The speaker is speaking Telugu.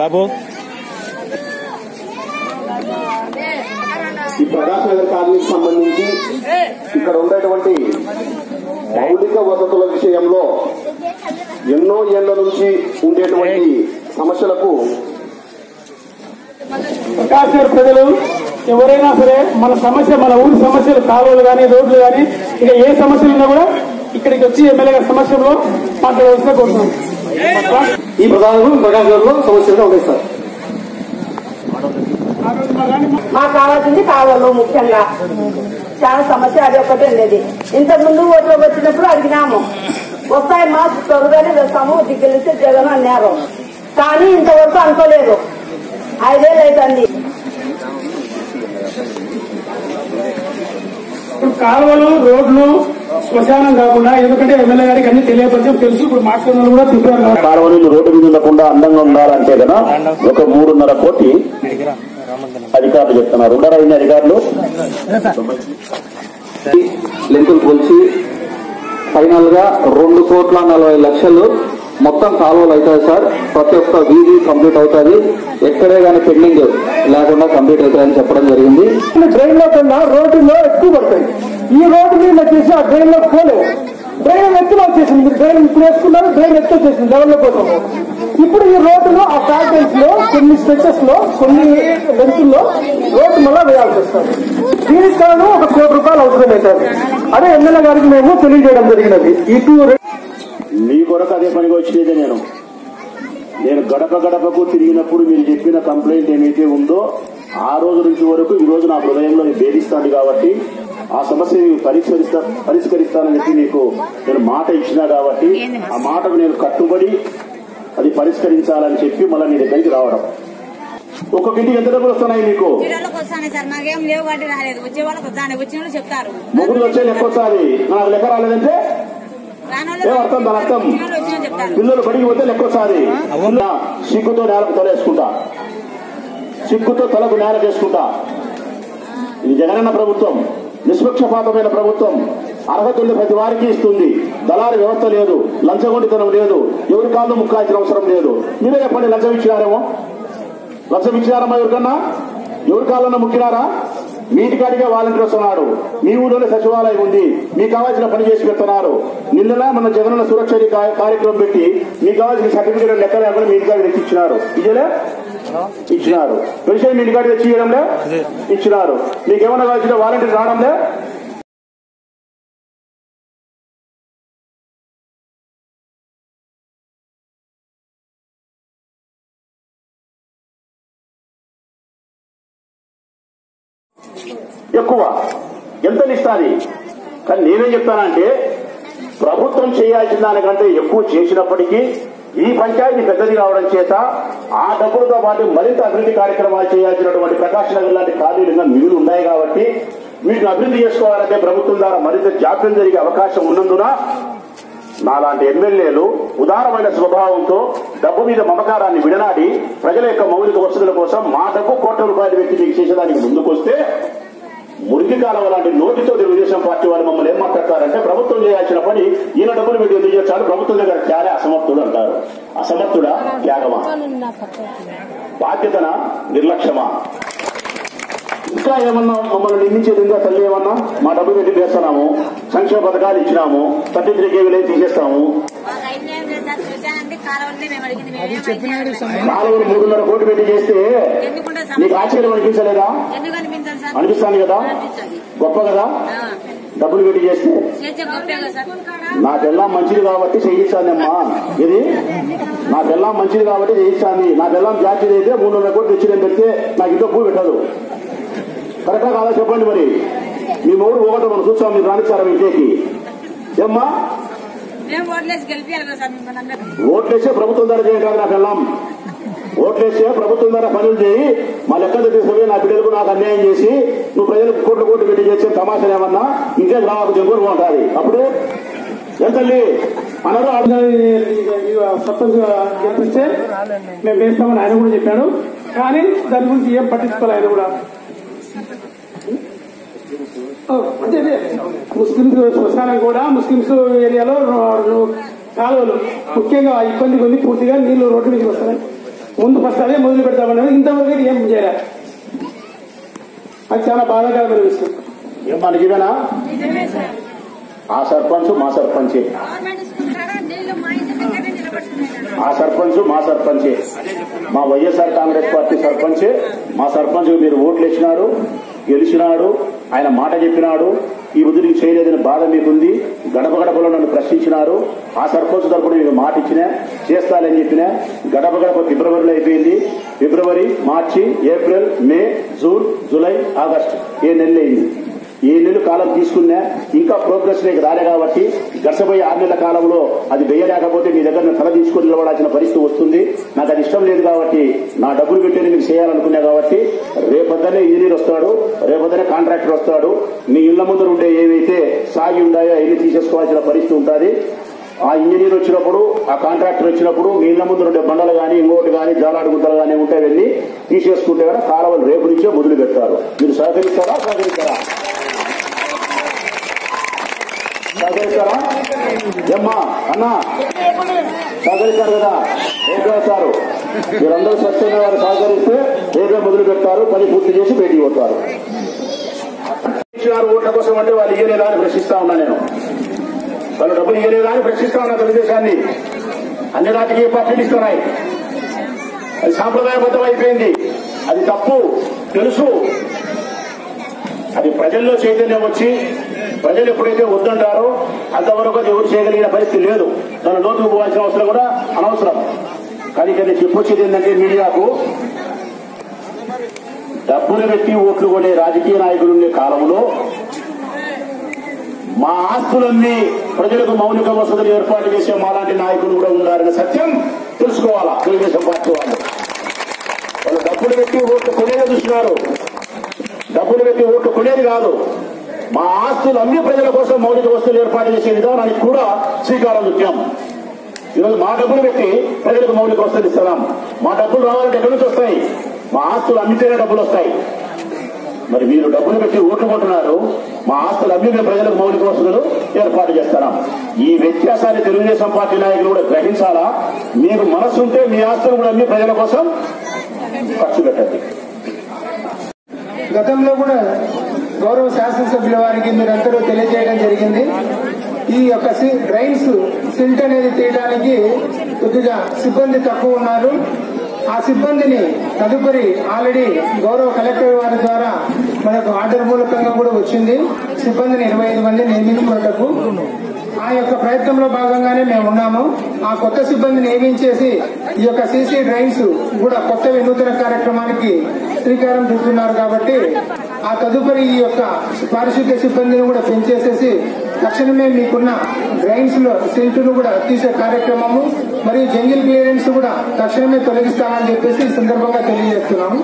బాబు ఈ ప్రకాశ్ నగర్ కాలనీకి సంబంధించి ఇక్కడ ఉండేటువంటి మౌలిక వసతుల విషయంలో ఎన్నో ఏళ్ళ నుంచి ఉండేటువంటి సమస్యలకు కాశ్మీర్ ప్రజలు ఎవరైనా సరే మన సమస్య మన ఊరి సమస్యలు కాలువలు కానీ రోడ్లు కానీ ఇక ఏ సమస్యలు ఉన్నా కూడా ఇక్కడికి వచ్చి ఎమ్మెల్యే గారి సమస్యలో మాట్లాడవలసిన కోరుతున్నాం. ఈ ప్రధానంలో ప్రకాశ్ నగర్లో సమస్యలుగా ఉన్నాయి సార్. మాకు కావాల్సింది కావాలి ముఖ్యంగా. చాలా సమస్య అది ఒకటే ఉండేది. ఇంతకు ముందు ఓట్లు వచ్చినప్పుడు అడిగినాము. వస్తాయి మా త్వరగానే వేస్తాము దిగ్గలిస్తే జగన్ అన్నారు. కానీ ఇంతవరకు అనుకోలేదు. ఐదేళ్ళు అవుతుంది కాలువలు రోడ్లు శ్మశానం కాకుండా ఎందుకంటే ఎమ్మెల్యే గారికి అన్ని తెలియపరిచాం తెలుసు. ఇప్పుడు మాట్లాడిన కూడా ప్రిపేర్ కాలువలు రోడ్డు మీద ఉండకుండా అందంగా ఉండాలంటే కదా ఒక మూడున్నర కోటి అధికారులు చెప్తున్నారు. ఉన్నారా ఇన్ని అధికారులు? లెంకులు కొలిచి ఫైనల్గా రెండు కోట్ల నలభై లక్షలు. మొత్తం కాలువలు అవుతాయి సార్. ప్రతి ఒక్క వీధి కంప్లీట్ అవుతుంది ఎక్కడే కానీ పెండింగ్ లేకుండా కంప్లీట్ అవుతాయని చెప్పడం జరిగింది. డ్రైన్లో కన్నా రోడ్డులో ఎక్కువ పడతాయి. ఈ రోడ్డు మీద వచ్చేసి ఆ డ్రైన్లో పోలేవు డ్రైన్ ఎత్తులో వచ్చేసింది మీరు డ్రైన్ ఇప్పుడు వేసుకున్నారు డ్రైన్ ఎత్తు వచ్చేసింది లెవెల్ కోసం ఇప్పుడు ఈ రోడ్డులో ఆ ఫ్యాక్టరీస్లో కొన్ని స్ట్రెచెస్లో కొన్ని లెంతుల్లో రోడ్డు మళ్ళా వేయాల్సి వస్తుంది. దీనికి కారణం ఒక కోటి రూపాయలు అవసరం అవుతుంది అదే ఎమ్మెల్యే గారికి మేము తెలియజేయడం జరిగినది. ఈ టూ మీ కొరకు అదే పనికి వచ్చినదే నేను. నేను గడప గడపకు తిరిగినప్పుడు మీరు చెప్పిన కంప్లైంట్ ఏమైతే ఉందో ఆ రోజు నుంచి వరకు ఈ రోజు నా హృదయంలో నేను భేదిస్తాను కాబట్టి ఆ సమస్యని పరిష్కరిస్తా పరిష్కరిస్తానని చెప్పి మీకు నేను మాట ఇచ్చినా కాబట్టి ఆ మాటకు నేను కట్టుబడి అది పరిష్కరించాలని చెప్పి మళ్ళీ మీ దగ్గరికి రావడం. ఒక్కొక్క ఇంటికి ఎంత డబ్బులు వస్తున్నాయి మీకు? ముగ్గురు వచ్చే లెక్క వస్తుంది. నాకు లెక్క రాలేదంటే? రాని ఏం అర్థం? దాని అర్థం? పిల్లలు బడికి పోతే లెక్క వస్తుంది. సిగ్గుతో నేలకు తలేసుకుంటా. సిగ్గుతో తలకు నేల చేసుకుంటా. ఇది జగనన్న ప్రభుత్వం. నిష్పక్షపాతమైన ప్రభుత్వం అర్హత ప్రతి వారికి ఇస్తుంది. దళారి వ్యవస్థ లేదు లంచగొండితనం లేదు ఎవరి కాళ్ళు ముక్కాల్సిన అవసరం లేదు. మీరే చెప్పండి లంచం ఇచ్చినారేమో లంచం ఇచ్చినారమ్మా ఎవరికన్నా? ఎవరి కాళ్ళన్నా ముక్కినారా? మీ ఇంటికాడికే వాలంటీర్ వస్తున్నాడు మీ ఊళ్ళోనే సచివాలయం ఉంది. మీకు కావాల్సిన పని చేసి పెడుతున్నారు. నిన్ననే మన జగనన్న సురక్ష కార్యక్రమం పెట్టి మీకు కావాల్సిన సర్టిఫికేట్ లెక్క లేకుండా మీ ఇంటికాడ ఇచ్చినారు. ఇదేలే ఇచ్చినారు. పెన్షన్ మీ ఇంటికాడ తెచ్చి ఇవ్వడంలే? ఇచ్చినారు. మీకు ఏమన్నా కావాల్సిన వాలంటీర్ రావడంలే? ఎక్కువ. ఎంత ఇస్తుంది కానీ నేనేం చెప్తానంటే ప్రభుత్వం చేయాల్సిన దానికంటే ఎక్కువ చేసినప్పటికీ ఈ పంచాయతీ పెద్దది కావడం చేత ఆ డబ్బులతో పాటు మరింత అభివృద్ధి కార్యక్రమాలు చేయాల్సినటువంటి ప్రకాశ్ నగర్ లాంటి ఖాళీలుగా మిగులు ఉన్నాయి కాబట్టి వీటిని అభివృద్ధి చేసుకోవాలంటే ప్రభుత్వం ద్వారా మరింత జాప్యం జరిగే అవకాశం ఉన్నందున నాలాంటి ఎమ్మెల్యేలు ఉదారమైన స్వభావంతో డబ్బు మీద మమకారాన్ని విడనాడి ప్రజల యొక్క మౌలిక వసతుల కోసం మా డబ్బు కోట్ల రూపాయలు పెట్టి మీకు చేసేదానికి ముందుకొస్తే మురికి కాలం లాంటి నోటితో తెలుగుదేశం పార్టీ వాళ్ళు మమ్మల్ని ఏం మాట్లాడతారంటే ప్రభుత్వం చేయాల్సిన పని ఈయన డబ్బులు మీరు ఎందుకు చేస్తాడు ప్రభుత్వం దగ్గర చాలా అసమర్థుడు అంటారు. అసమర్థుడా? త్యాగమా? బాధ్యతన? నిర్లక్ష్యమా? ఇంకా ఏమన్నా మమ్మల్ని నిందించేది ఇంకా తల్లి ఏమన్నా? మా డబ్బు పెట్టి చేస్తున్నాము సంక్షేమ పథకాలు ఇచ్చినాము థర్టీ త్రీ కేవీలు తీసేస్తాము? మాకు అన్యాయం లేదు. నాలుగు మూడున్నర కోట్లు పెట్టి చేస్తే నీకు సమస్య ఆశ్చర్యం అనిపించలేదా? అనిపిస్తాను కదా? గొప్ప కదా? డబ్బులు పెట్టి చేస్తే? చేసే నా మంచిది కాబట్టి చేయిస్తానమ్మా ఇది నా మంచిది కాబట్టి చేయిస్తాను నా జాతిది అయితే మూడు వందల కోట్లు తెచ్చి నేను పెడితే నాకు ఇంట్లో పువ్వు పెట్టదు. కరెక్టా కాదా చెప్పండి మరి? మీ మూడు ఒకటి మనం చూస్తాం మీరు రాణిస్తారా మీ ఇంటికి ఏమ్మా? మేము ఓట్లేసి ప్రభుత్వం ద్వారా చేయడం నా పెళ్ళాం ఓట్లేసే ప్రభుత్వం ద్వారా పనులు చేయి మా లెక్కలు తీసుకుపోయి నా బిడ్డలకు నాకు అన్యాయం చేసి నువ్వు ప్రజలకు కోట్లు కోట్లు పెట్టి చేసే తమాషలు ఏమన్నా ఇంకే రావకు జంగురు ఉంటుంది అప్పుడు ఎంతండి అనరు సర్పంచ్ గెలిపిస్తే మేము వేస్తామని ఆయన కూడా చెప్పాడు. కానీ దాని గురించి ఏం పట్టించుకోవాలి ఆయన కూడా. అంటే ముస్లింస్ శ్మశానం కూడా ముస్లింస్ ఏరియాలో కాలువలు. ముఖ్యంగా ఇబ్బంది ఉంది పూర్తిగా నీళ్ళు రోడ్డు నుంచి వస్తున్నాయి. ముందు ఫస్ట్ అదే మొదలు పెడతామన్నారు ఇంతవరకు ఏం చేయలేదు అది చాలా బాధాకరమైన విషయం. ఏం మనకి సార్. ఆ సర్పంచ్ మా సర్పంచే. ఆ సర్పంచ్ మా సర్పంచే. మా వైఎస్ఆర్ కాంగ్రెస్ పార్టీ సర్పంచే. మా సర్పంచ్ మీరు ఓట్లు ఇచ్చినారు. గెలిచినాడు ఆయన మాట చెప్పినాడు ఈ బుద్ధి నీకు చేయలేదని బాధ మీకుంది గడప గడపలో నన్ను ప్రశ్నించినారు ఆ సర్పంచ్ తరపున మీకు మాట ఇచ్చినా చేస్తానని చెప్పినా గడప గడప ఫిబ్రవరిలో అయిపోయింది. February March April May June July August ఏ నెల అయింది. ఏ నెలలు కాలం తీసుకున్నా ఇంకా ప్రోగ్రెస్ లేక రాలే కాబట్టి గడిచిపోయే ఆరు నెలల కాలంలో అది వేయలేకపోతే మీ దగ్గర తల తీసుకొని నిలబడాల్సిన పరిస్థితి వస్తుంది. నాకు అది ఇష్టం లేదు కాబట్టి నా డబ్బులు పెట్టేది మీకు చేయాలనుకున్నా కాబట్టి రేపొద్దనే ఇంజనీర్ వస్తాడు రేపొద్దనే కాంట్రాక్టర్ వస్తాడు. మీ ఇళ్ళ ముందర ఉండే ఏవైతే సాగి ఉన్నాయో అవన్నీ తీసేసుకోవాల్సిన పరిస్థితి ఉంటుంది. ఆ ఇంజనీర్ వచ్చినప్పుడు ఆ కాంట్రాక్టర్ వచ్చినప్పుడు మీ ఇళ్ళ ముందు ఉండే బండలు కానీ ఇంకోటి కానీ జాలాడు గుద్దలు కానీ ఉంటాయి వెళ్ళి తీసేసుకుంటే కదా కాలువలు రేపు నుంచే మొదలు పెడతారు. మీరు సహకరిస్తారా? సహకరిస్తారా? సహకరిస్తారా ఏమ్మా అన్నా? సహకరిస్తారు కదా? ఏదో సారు మీరందరూ స్వచ్ఛంగా వారు సహకరిస్తే ఏదో మొదలు పెడతారు పని పూర్తి చేసి బయటికి పోతారు. ఓట్ల కోసం అంటే వాళ్ళు ఇయ్యలేదా అని ప్రశ్నిస్తా ఉన్నా నేను. వాళ్ళు డబ్బులు ఇయ్యలేదా అని ప్రశ్నిస్తా ఉన్నా తెలుగుదేశాన్ని. అన్ని రాజకీయ పార్టీలు ఇస్తున్నాయి. అది సాంప్రదాయబద్ధం అయిపోయింది. అది తప్పు తెలుసు. అది ప్రజల్లో చైతన్యం వచ్చి ప్రజలు ఎప్పుడైతే వద్దంటారో అంతవరకు అది ఎవరు చేయగలిగిన పరిస్థితి లేదు. దాని లోతుకు పోవాల్సిన అవసరం కూడా అనవసరం. కానీ ఇక్కడ నేను చెప్పొచ్చేది ఏంటంటే మీడియాకు డబ్బులు పెట్టి ఓట్లు కొనే రాజకీయ నాయకులు ఉండే కాలంలో మా ఆస్తులన్నీ ప్రజలకు మౌలిక వసతులు ఏర్పాటు చేసే మాలాంటి నాయకులు కూడా ఉన్నారనే సత్యం తెలుసుకోవాలా? తెలుగుదేశం పార్టీ వాళ్ళు. వాళ్ళు డబ్బులు పెట్టి ఓట్లు కొనేది చూస్తున్నారు డబ్బులు పెట్టి ఓట్లు కొనేది కాదు. మా ఆస్తులు అన్ని ప్రజల కోసం మౌలిక వస్తువులు ఏర్పాటు చేసే విధానానికి కూడా శ్రీకారం చుట్టాం. ఈరోజు మా డబ్బులు పెట్టి ప్రజలకు మౌలిక వస్తువులు ఇస్తున్నాం. మా డబ్బులు రావాలంటే ఎక్కడి నుంచి వస్తాయి? మా ఆస్తులు అమ్మితేనే డబ్బులు వస్తాయి. మరి మీరు డబ్బులు పెట్టి ఓట్లు కొంటున్నారు మా ఆస్తులు అమ్మి మేము ప్రజలకు మౌలిక వసతులు ఏర్పాటు చేస్తున్నాం. ఈ వ్యత్యాసాన్ని తెలుగుదేశం పార్టీ నాయకులు కూడా గ్రహించాలా? మీకు మనసు ఉంటే మీ ఆస్తులు కూడా అమ్మి ప్రజల కోసం ఖర్చు పెట్టండి. గతంలో కూడా గౌరవ శాసనసభ్యుల వారికి మీరందరూ తెలియజేయడం జరిగింది. ఈ యొక్క సి- డ్రైన్స్ సిల్ట్ అనేది తీయడానికి కొద్దిగా సిబ్బంది తక్కువ ఉన్నారు. ఆ సిబ్బందిని తదుపరి ఆల్రెడీ గౌరవ కలెక్టర్ వారి ద్వారా మనకు ఆర్డర్ మూలకంగా కూడా వచ్చింది. సిబ్బందిని ఇరవై ఐదు మంది నియమించుకున్నటకు ఆ యొక్క ప్రయత్నంలో భాగంగానే మేము ఉన్నాము. ఆ కొత్త సిబ్బందిని నియమించేసి ఈ యొక్క సీసీ డ్రైన్స్ కూడా కొత్త వినూతన కార్యక్రమానికి శ్రీకారం చుడుతున్నారు కాబట్టి ఆ తదుపరి ఈ యొక్క పారిశుద్ధ్య సిబ్బందిని కూడా పెంచేసేసి తక్షణమే మీకున్న డ్రైన్స్లో సిల్టును కూడా తీసే కార్యక్రమము మరియు జంగిల్ క్లియరెన్స్ కూడా తక్షణమే తొలగిస్తామని చెప్పేసి ఈ సందర్భంగా తెలియజేస్తున్నాము.